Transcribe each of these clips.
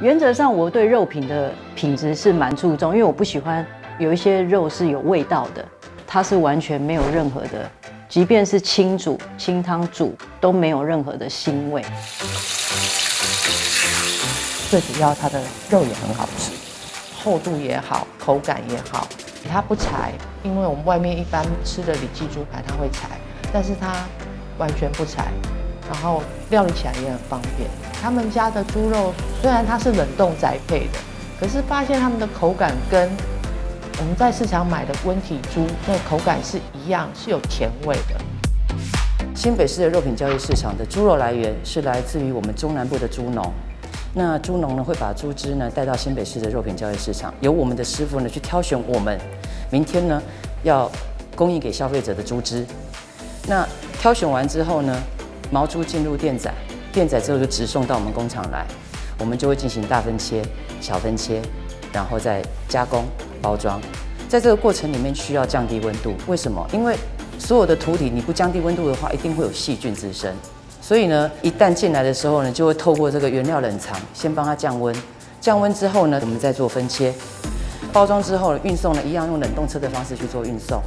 原则上，我对肉品的品质是蛮注重，因为我不喜欢有一些肉是有味道的，它是完全没有任何的，即便是清煮、清汤煮都没有任何的腥味。最主要，它的肉也很好吃，厚度也好，口感也好。它不柴，因为我们外面一般吃的里脊猪排它会柴，但是它完全不柴，然后料理起来也很方便。他们家的猪肉虽然它是冷冻宅配的，可是发现他们的口感跟我们在市场买的温体猪那口感是一样，是有甜味的。新北市的肉品交易市场的猪肉来源是来自于我们中南部的猪农。那猪农呢会把猪只呢带到新北市的肉品交易市场，由我们的师傅呢去挑选我们明天呢要供应给消费者的猪只。那挑选完之后呢，毛猪进入电宰，电宰之后就直送到我们工厂来，我们就会进行大分切、小分切，然后再加工包装。在这个过程里面需要降低温度，为什么？因为所有的土体你不降低温度的话，一定会有细菌滋生。所以呢，一旦进来的时候呢，就会透过这个原料冷藏，先帮它降温。降温之后呢，我们再做分切。包装之后运送呢，一样用冷冻车的方式去做运送。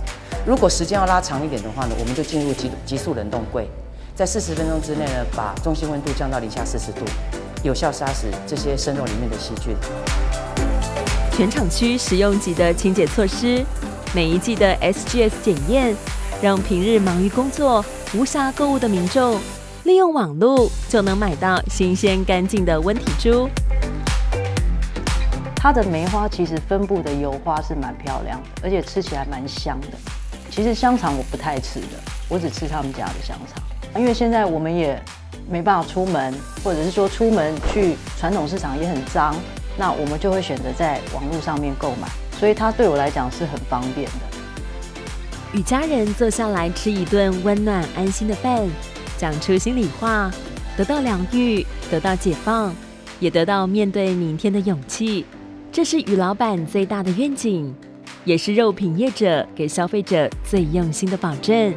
如果时间要拉长一点的话呢，我们就进入急急速冷冻柜，在四十分钟之内呢，把中心温度降到零下四十度，有效杀死这些生肉里面的细菌。全厂区使用级的清洁措施，每一季的 SGS 检验，让平日忙于工作、无暇购物的民众。利用网络就能买到新鲜干净的温体猪。它的梅花其实分布的油花是蛮漂亮的，而且吃起来蛮香的。其实香肠我不太吃的，我只吃他们家的香肠。因为现在我们也没办法出门，或者是说出门去传统市场也很脏，那我们就会选择在网络上面购买，所以它对我来讲是很方便的。与家人坐下来吃一顿温暖安心的饭。讲出心里话，得到疗愈，得到解放，也得到面对明天的勇气。这是于老板最大的愿景，也是肉品业者给消费者最用心的保证。